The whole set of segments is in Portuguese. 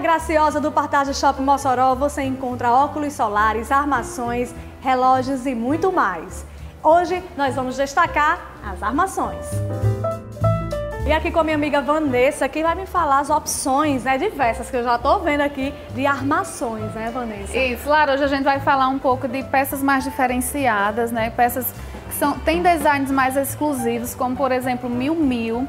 Graciosa do Partage Shopping Mossoró você encontra óculos solares, armações, relógios e muito mais. Hoje nós vamos destacar as armações. E aqui com a minha amiga Vanessa, que vai me falar as opções, né, diversas que eu já estou vendo aqui de armações, né, Vanessa? Isso, claro, hoje a gente vai falar um pouco de peças mais diferenciadas, né, peças que são, têm designs mais exclusivos, como por exemplo Mil Mil,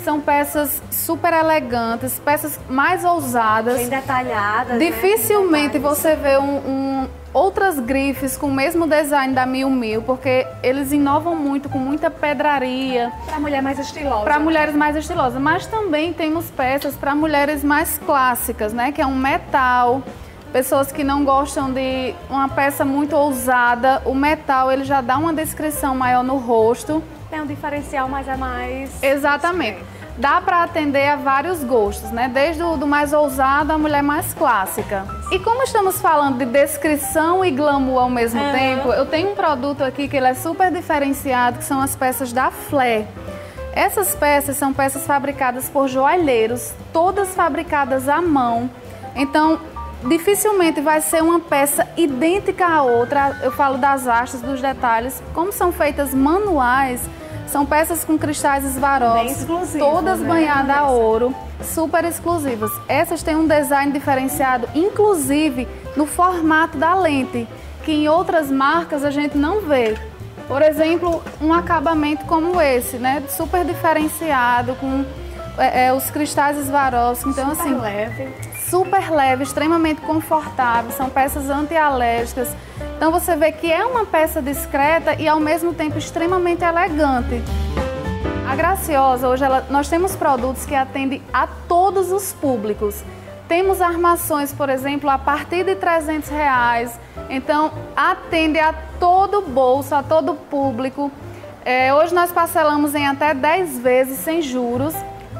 são peças super elegantes, peças mais ousadas. Bem detalhadas. Né? Dificilmente né? você vê um, um, outras grifes com o mesmo design da Mil Mil, porque eles inovam muito, com muita pedraria. Para mulher mais estilosa. Para mulheres mais estilosas. Mas também temos peças para mulheres mais clássicas, né? Que é um metal pessoas que não gostam de uma peça muito ousada, o metal ele já dá uma descrição maior no rosto tem um diferencial, mas é mais. Exatamente. Dá para atender a vários gostos, né? Desde o do mais ousado à mulher mais clássica. E como estamos falando de descrição e glamour ao mesmo uhum. tempo, eu tenho um produto aqui que ele é super diferenciado, que são as peças da Flair. Essas peças são peças fabricadas por joalheiros, todas fabricadas à mão. Então, dificilmente vai ser uma peça idêntica à outra. Eu falo das hastes, dos detalhes. Como são feitas manuais, são peças com cristais Swarovski, todas né? banhadas a ouro, super exclusivas. Essas têm um design diferenciado, inclusive no formato da lente, que em outras marcas a gente não vê. Por exemplo, um acabamento como esse, né? Super diferenciado, com é, é, os cristais Swarovski. Então, super assim, leve. super leve, extremamente confortável, são peças antialérgicas. Então você vê que é uma peça discreta e ao mesmo tempo extremamente elegante. A Graciosa, hoje ela, nós temos produtos que atendem a todos os públicos. Temos armações, por exemplo, a partir de 300 reais. Então, atende a todo bolso, a todo público. É, hoje nós parcelamos em até 10 vezes sem juros.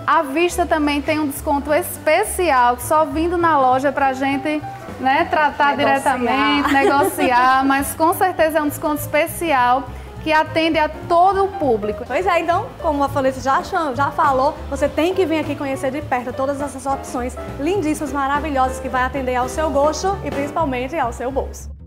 A vista também tem um desconto especial, só vindo na loja para a gente né, tratar negociar. diretamente, negociar, mas com certeza é um desconto especial que atende a todo o público. Pois é, então, como a Vanessa já, já falou, você tem que vir aqui conhecer de perto todas essas opções lindíssimas, maravilhosas, que vai atender ao seu gosto e principalmente ao seu bolso.